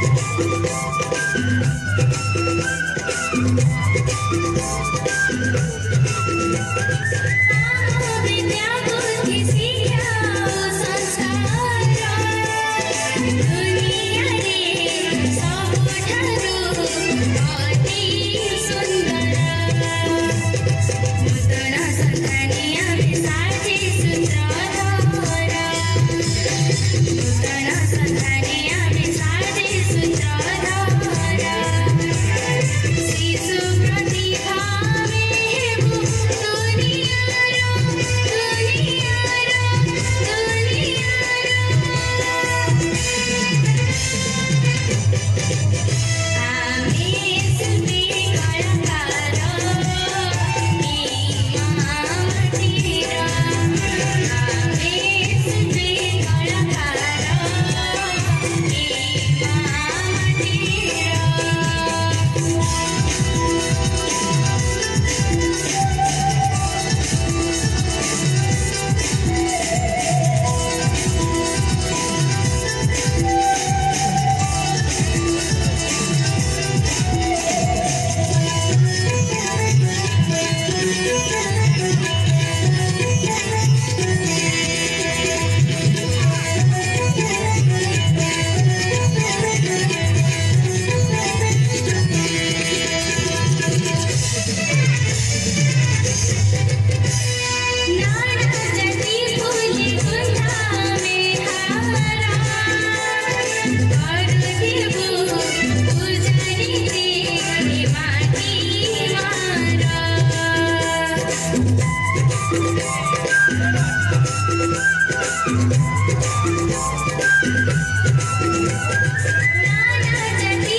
Thank you. Nana, Jati,